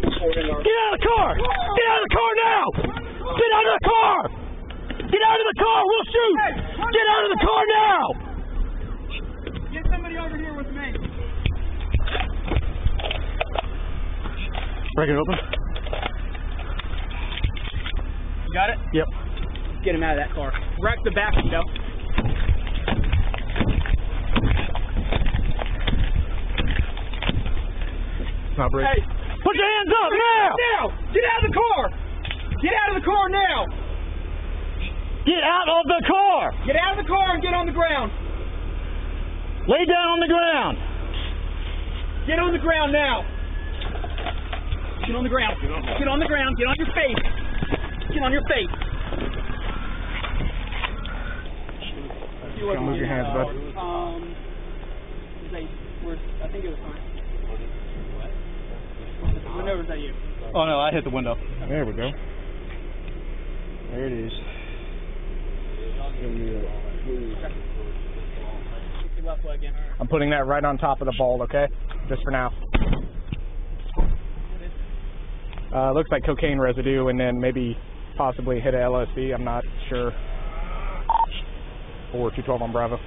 Get out of the car! Get out of the car now! Get out of the car! Get out of the car! We'll shoot! Get out of the car now! Get somebody over here with me. Break it open. You got it? Yep. Get him out of that car. Wreck the back window. Not break. Hey. Put your hands up now. now! Get out of the car! Get out of the car now! Get out of the car. Get out of the car and get on the ground! Lay down on the ground. Get on the ground now! Get on the ground. Get on the ground. Get on your face. Get on your face. Don't move your hands, bud. Um, they were, I think it was fine. Window was that you? Oh no, I hit the window. There we go. There it is. Your left leg in. I'm putting that right on top of the ball, okay? Just for now. Uh, looks like cocaine residue and then maybe possibly hit a LSD. I'm not sure. Or 212 on Bravo.